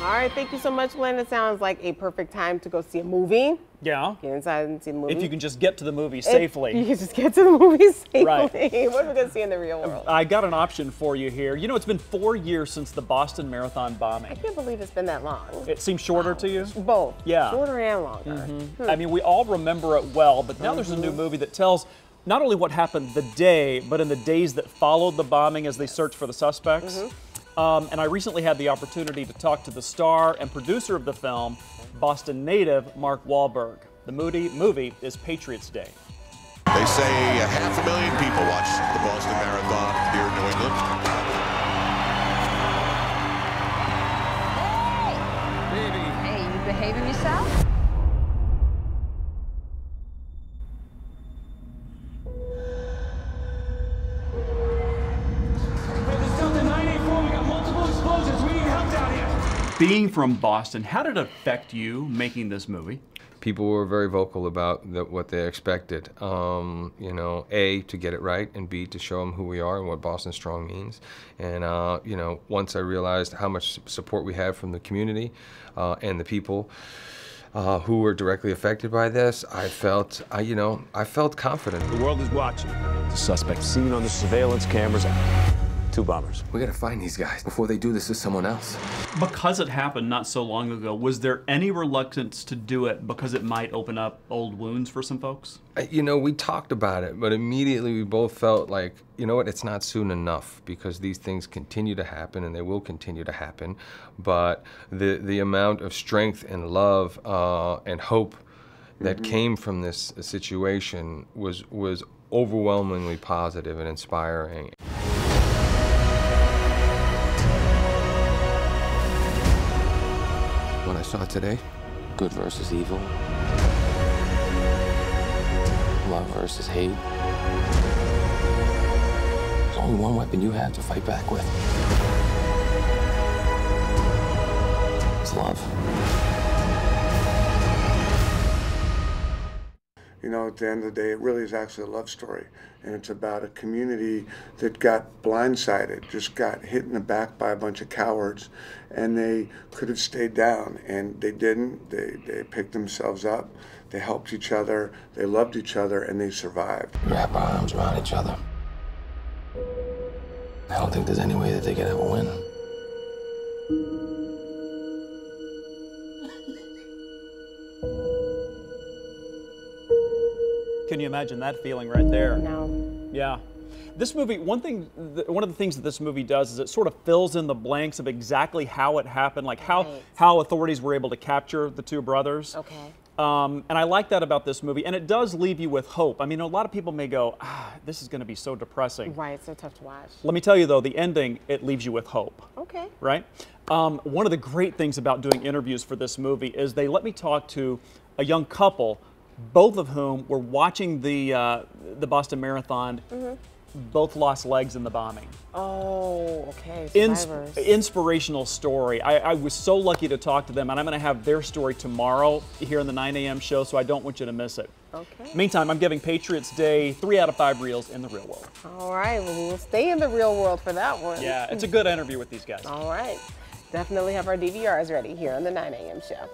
All right, thank you so much, Glenn. It sounds like a perfect time to go see a movie. Yeah. Get inside and see the movie. If you can just get to the movie If safely. you can just get to the movie safely. Right. what are we gonna see in the Reel World? I got an option for you here. You know, it's been four years since the Boston Marathon bombing. I can't believe it's been that long. It seems shorter to you? Both. Yeah. Shorter and longer. Mm-hmm. Hmm. I mean, we all remember it well, but now there's a new mm-hmm. movie that tells not only what happened the day, but in the days that followed the bombing as they search for the suspects. Mm-hmm. Um, and I recently had the opportunity to talk to the star and producer of the film, Boston native Mark Wahlberg. The movie, movie is Patriots Day. They say a half a million people watch the Boston Marathon here in New England. Hey! Hey, you behaving yourself? Being from Boston, how did it affect you making this movie? people were very vocal about the, what they expected. Um, you know, A, to get it right, and B, to show them who we are and what Boston Strong means. And, uh, you know, once I realized how much support we had from the community uh, and the people uh, who were directly affected by this, I felt, I, you know, I felt confident. The world is watching. The suspect seen on the surveillance cameras. Two bombers. We gotta find these guys before they do this to someone else. Because it happened not so long ago, was there any reluctance to do it because it might open up old wounds for some folks? You know, we talked about it, but immediately we both felt like, you know what, it's not soon enough because these things continue to happen and they will continue to happen. But the, the amount of strength and love uh, and hope that came from this situation was, was overwhelmingly positive and inspiring. What I saw today, good versus evil, love versus hate. There's only one weapon you have to fight back with. It's love. You know, at the end of the day, it really is actually a love story. And it's about a community that got blindsided, just got hit in the back by a bunch of cowards. And they could have stayed down, and they didn't. They, they picked themselves up, they helped each other, they loved each other, and they survived. Wrap our arms around each other. I don't think there's any way that they could ever win. Can you imagine that feeling right there? No. Yeah. This movie, one thing, one of the things that this movie does is it sort of fills in the blanks of exactly how it happened, like how Right. how authorities were able to capture the two brothers. Okay. Um, and I like that about this movie, and it does leave you with hope. I mean, a lot of people may go, ah, "This is going to be so depressing." Right, it's so tough to watch. Let me tell you though, the ending it leaves you with hope Okay. right? Um, one of the great things about doing interviews for this movie is they let me talk to a young couple, both of whom were watching the uh, the Boston Marathon. Both lost legs in the bombing. Oh, okay. Ins- inspirational story. I, I was so lucky to talk to them, and I'm going to have their story tomorrow here in the 9 a.m. show, so I don't want you to miss it. okay. Meantime, I'm giving Patriots Day three out of five reels in the Reel World. All right. Well, we'll stay in the Reel World for that one. Yeah, it's a good interview with these guys. All right. Definitely have our DVRs ready here on the 9 a.m. show.